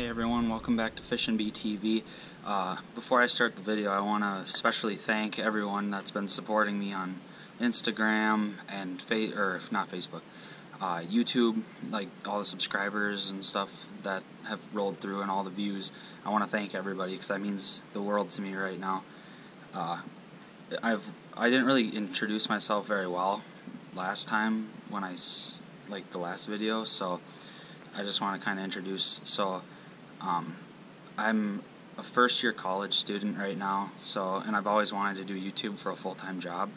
Hey everyone, welcome back to FishinB TV. Uh, before I start the video, I want to especially thank everyone that's been supporting me on Instagram and fa or not Facebook, uh, YouTube, like all the subscribers and stuff that have rolled through and all the views. I want to thank everybody because that means the world to me right now. Uh, I've I didn't really introduce myself very well last time when I like the last video, so I just want to kind of introduce. So um, I'm a first year college student right now, so and I've always wanted to do YouTube for a full time job.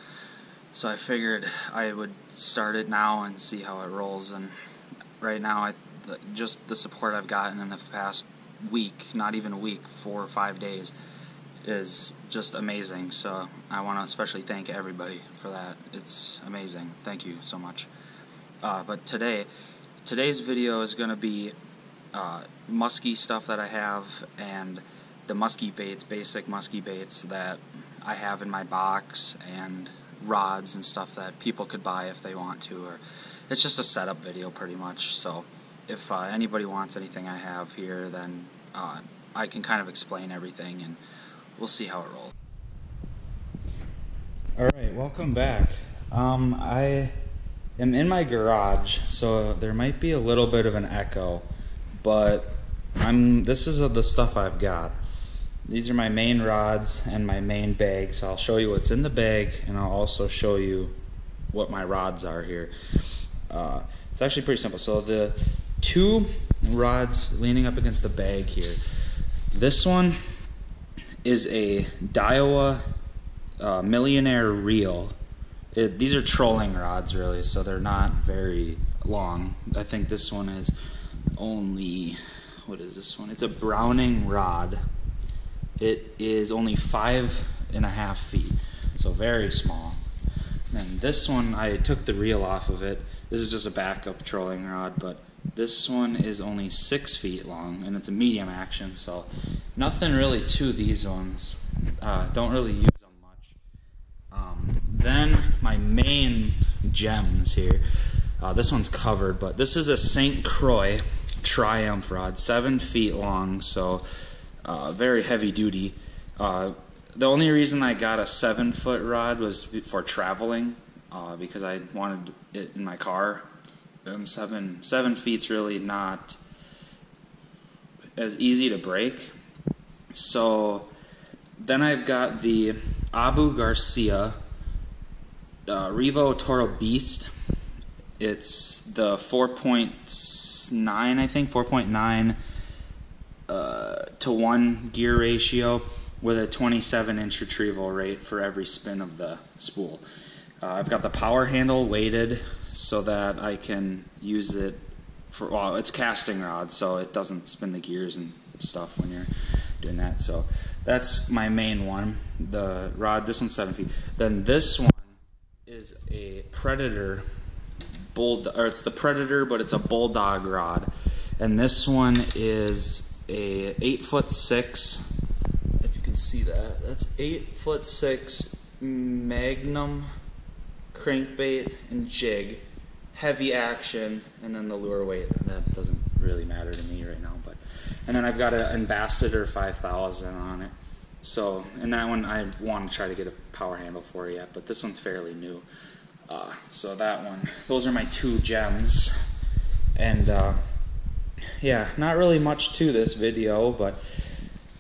So I figured I would start it now and see how it rolls. And right now, I just the support I've gotten in the past week, not even a week, four or five days, is just amazing. So I want to especially thank everybody for that. It's amazing. Thank you so much. Uh, but today, today's video is going to be uh, musky stuff that I have and the musky baits, basic musky baits that I have in my box and rods and stuff that people could buy if they want to. Or it's just a setup video pretty much. So if uh, anybody wants anything I have here, then uh, I can kind of explain everything and we'll see how it rolls. All right, welcome back. Um, I am in my garage, so there might be a little bit of an echo but I'm this is the stuff I've got. These are my main rods and my main bag, so I'll show you what's in the bag and I'll also show you what my rods are here. Uh, it's actually pretty simple. So the two rods leaning up against the bag here. This one is a Daiwa uh, Millionaire Reel. It, these are trolling rods really, so they're not very long. I think this one is only, what is this one? It's a Browning rod. It is only five and a half feet, so very small. And this one, I took the reel off of it. This is just a backup trolling rod, but this one is only six feet long, and it's a medium action, so nothing really to these ones. Uh, don't really use them much. Um, then my main gems here. Uh, this one's covered, but this is a St. Croix Triumph rod, seven feet long, so uh, very heavy duty. Uh, the only reason I got a seven foot rod was for traveling uh, because I wanted it in my car. And seven seven feet's really not as easy to break. So then I've got the Abu Garcia uh, Revo Toro Beast. It's the 4.9, I think, 4.9 uh, to 1 gear ratio with a 27 inch retrieval rate for every spin of the spool. Uh, I've got the power handle weighted so that I can use it for, well, it's casting rod, so it doesn't spin the gears and stuff when you're doing that. So that's my main one. The rod, this one's 7 feet. Then this one is a Predator bull, or it's the Predator, but it's a bulldog rod, and this one is a eight foot six. If you can see that, that's eight foot six Magnum crankbait and jig, heavy action, and then the lure weight. That doesn't really matter to me right now, but and then I've got an Ambassador 5000 on it. So, and that one I want to try to get a power handle for yet, but this one's fairly new. Uh, so that one, those are my two gems. And uh, yeah, not really much to this video, but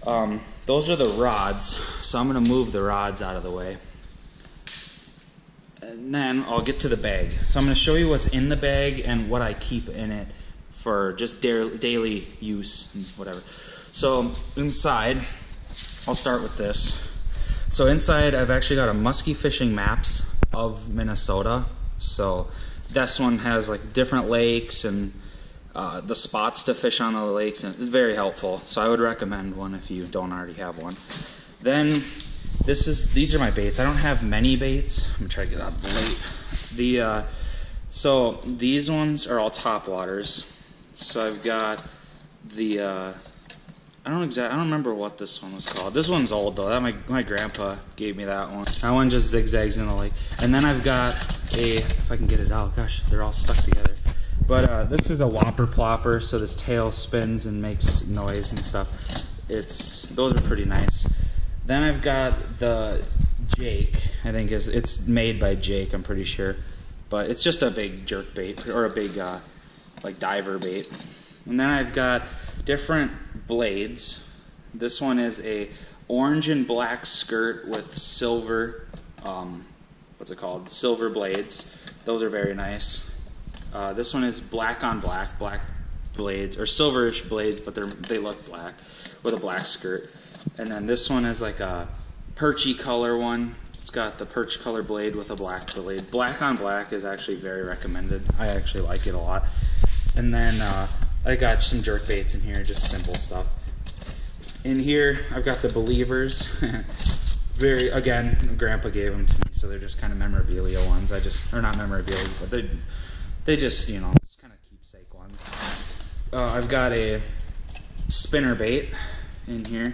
um, those are the rods. So I'm to move the rods out of the way. And then I'll get to the bag. So I'm to show you what's in the bag and what I keep in it for just daily use and whatever. So inside, I'll start with this. So inside I've actually got a musky fishing maps of Minnesota. So this one has like different lakes and uh, the spots to fish on the lakes, and it's very helpful. So I would recommend one if you don't already have one. Then this is these are my baits. I don't have many baits. I'm gonna try to get out light. The uh, so these ones are all top waters. So I've got the uh, I don't exactly. I don't remember what this one was called. This one's old though. That my my grandpa gave me that one. That one just zigzags in the lake. And then I've got a. If I can get it out. Gosh, they're all stuck together. But uh, this is a whopper plopper, so this tail spins and makes noise and stuff. It's those are pretty nice. Then I've got the Jake. I think is it's made by Jake. I'm pretty sure, but it's just a big jerk bait or a big uh, like diver bait. And then I've got different blades. This one is a orange and black skirt with silver. Um, what's it called? Silver blades. Those are very nice. Uh, this one is black on black, black blades or silverish blades, but they're they look black with a black skirt. And then this one is like a perchy color one. It's got the perch color blade with a black blade. Black on black is actually very recommended. I actually like it a lot. And then uh, I got some jerk baits in here, just simple stuff. In here, I've got the believers. very again, Grandpa gave them to me, so they're just kind of memorabilia ones. I just or not memorabilia, but they they just, you know, just kind of keepsake ones. Uh, I've got a spinner bait in here,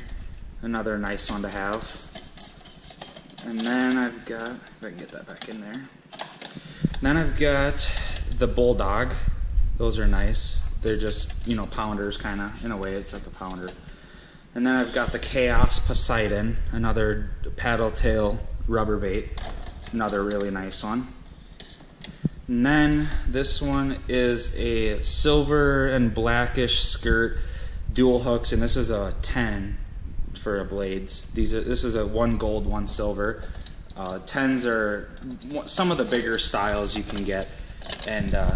another nice one to have. And then I've got, if I can get that back in there. Then I've got the Bulldawg. Those are nice. They're just, you know, pounders kind of, in a way, it's like a pounder. And then I've got the Chaos Poseidon, another paddle tail rubber bait, another really nice one. And then this one is a silver and blackish skirt, dual hooks, and this is a 10 for a blades. These are this is a one gold, one silver. Uh, tens are some of the bigger styles you can get, and uh,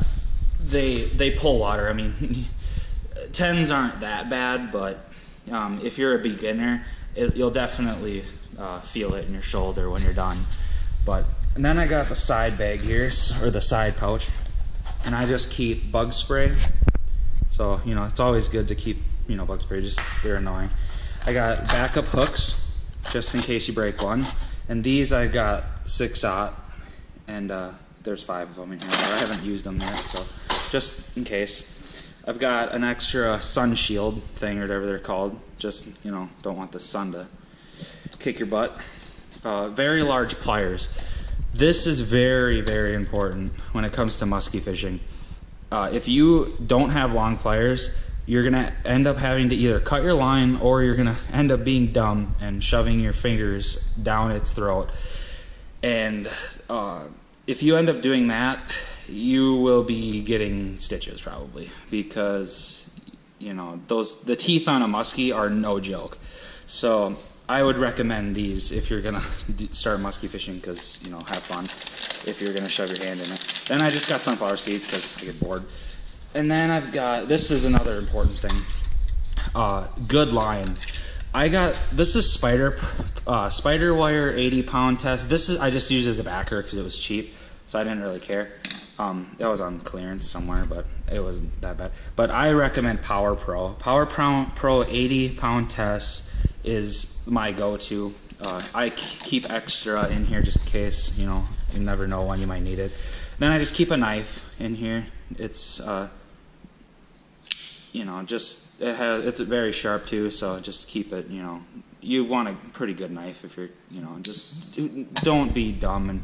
they they pull water. I mean, tens aren't that bad, but um, if you're a beginner, it, you'll definitely uh, feel it in your shoulder when you're done. But and then I got the side bag here, or the side pouch, and I just keep bug spray. So, you know, it's always good to keep, you know, bug spray, just they're annoying. I got backup hooks, just in case you break one. And these I got six aught, and uh, there's five of them in here. I haven't used them yet, so just in case. I've got an extra sun shield thing or whatever they're called. Just, you know, don't want the sun to kick your butt. Uh, very large pliers. This is very, very important when it comes to musky fishing. Uh, if you don't have long pliers, you're going to end up having to either cut your line or you're going to end up being dumb and shoving your fingers down its throat. And uh, if you end up doing that, you will be getting stitches probably because you know those the teeth on a muskie are no joke. So I would recommend these if you're gonna start musky fishing because you know have fun. If you're gonna shove your hand in it. Then I just got sunflower seeds because I get bored. And then I've got this is another important thing. Uh, good line. I got this is spider uh, SpiderWire 80 pound test. This is I just used as a backer because it was cheap, so I didn't really care. Um, that was on clearance somewhere, but it wasn't that bad. But I recommend Power Pro. Power Pro, Pro 80 pound test is my go-to. Uh, I keep extra in here just in case, you know, you never know when you might need it. Then I just keep a knife in here. It's, uh, you know, just it has it's very sharp too, so just keep it. You know, you want a pretty good knife if you're, you know, just don't be dumb and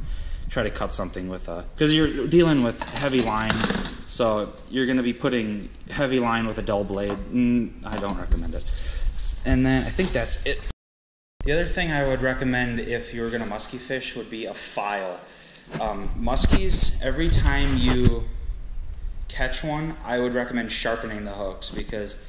try to cut something with a because you're dealing with heavy line, so you're going to be putting heavy line with a dull blade. Mm, I don't recommend it. And then I think that's it. The other thing I would recommend if you were going to musky fish would be a file. Um, muskies, every time you catch one, I would recommend sharpening the hooks because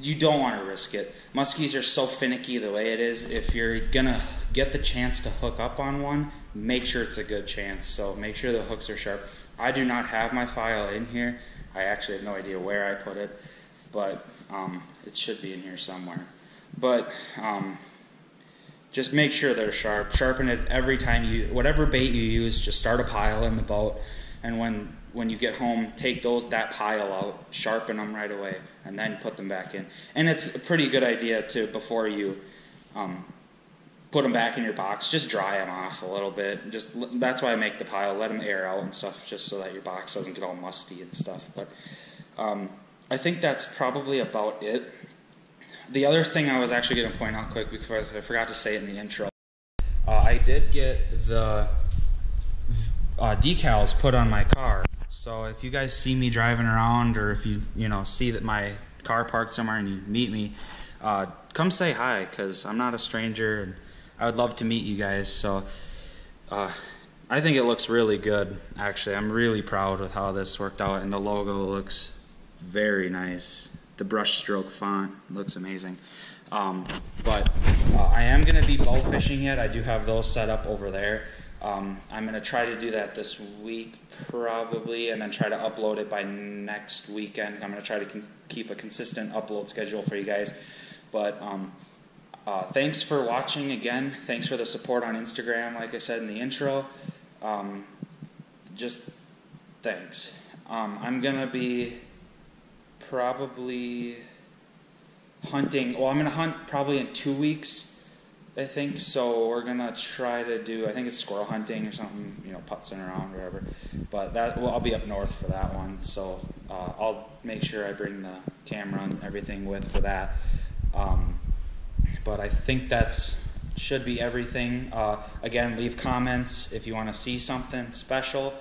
you don't want to risk it. Muskies are so finicky the way it is. If you're going to get the chance to hook up on one, make sure it's a good chance. So make sure the hooks are sharp. I do not have my file in here. I actually have no idea where I put it, but um, it should be in here somewhere. But um, just make sure they're sharp. Sharpen it every time you, whatever bait you use, just start a pile in the boat. And when, when you get home, take those, that pile out, sharpen them right away, and then put them back in. And it's a pretty good idea to, before you um, put them back in your box, just dry them off a little bit. Just That's why I make the pile, let them air out and stuff, just so that your box doesn't get all musty and stuff. But um, I think that's probably about it. The other thing I was actually going to point out quick because I forgot to say it in the intro. Uh, I did get the uh, decals put on my car So if you guys see me driving around, or if you you know see that my car parked somewhere and you meet me, uh, come say hi because I'm not a stranger and I would love to meet you guys. So uh, I think it looks really good. Actually, I'm really proud with how this worked out, and the logo looks very nice. The brushstroke font looks amazing. Um, but uh, I am going to be bow fishing yet. I do have those set up over there. Um, I'm going to try to do that this week probably, and then try to upload it by next weekend. I'm going to try to keep a consistent upload schedule for you guys. But um, uh, thanks for watching again. Thanks for the support on Instagram, like I said in the intro. Um, just thanks. Um, I'm going to be probably hunting. Well, I'm going to hunt probably in two weeks. I think so. We're gonna try to do. I think it's squirrel hunting or something. You know, putzing around, or whatever. But that well, I'll be up north for that one. So uh, I'll make sure I bring the camera and everything with for that. Um, but I think that's should be everything. Uh, again, leave comments if you want to see something special.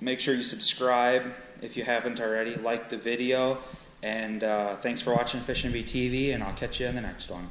Make sure you subscribe if you haven't already. Like the video. And uh, thanks for watching FishinB TV, and I'll catch you in the next one.